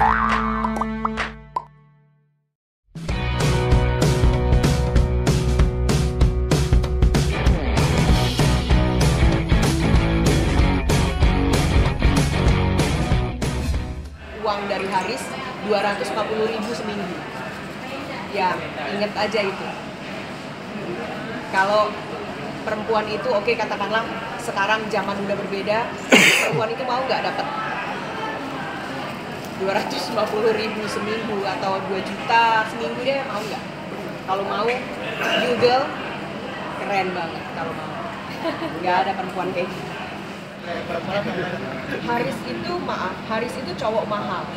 uang dari Haris 240 seminggu. Ya, inget aja itu. Kalau perempuan itu, oke okay, katakanlah sekarang zaman udah berbeda, perempuan itu mau nggak dapat 250 ribu seminggu atau 2 juta seminggu dia mau nggak? Kalau mau Google keren banget kalau mau. Nggak ada perempuan kayak gitu. Haris itu maaf Haris itu cowok mahal.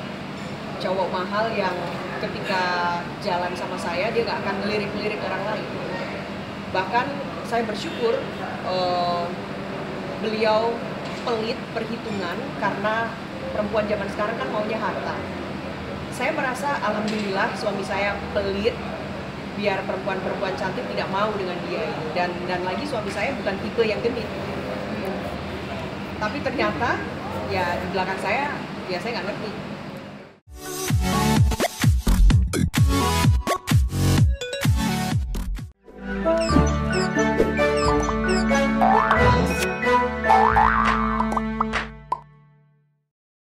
Cowok mahal yang ketika jalan sama saya dia nggak akan ngelirik-ngelirik orang lain. Bahkan saya bersyukur uh, beliau pelit perhitungan karena perempuan zaman sekarang kan maunya harta. Saya merasa alhamdulillah suami saya pelit biar perempuan-perempuan cantik tidak mau dengan dia dan dan lagi suami saya bukan tipe yang genit. Tapi ternyata ya di belakang saya ya saya nggak ngerti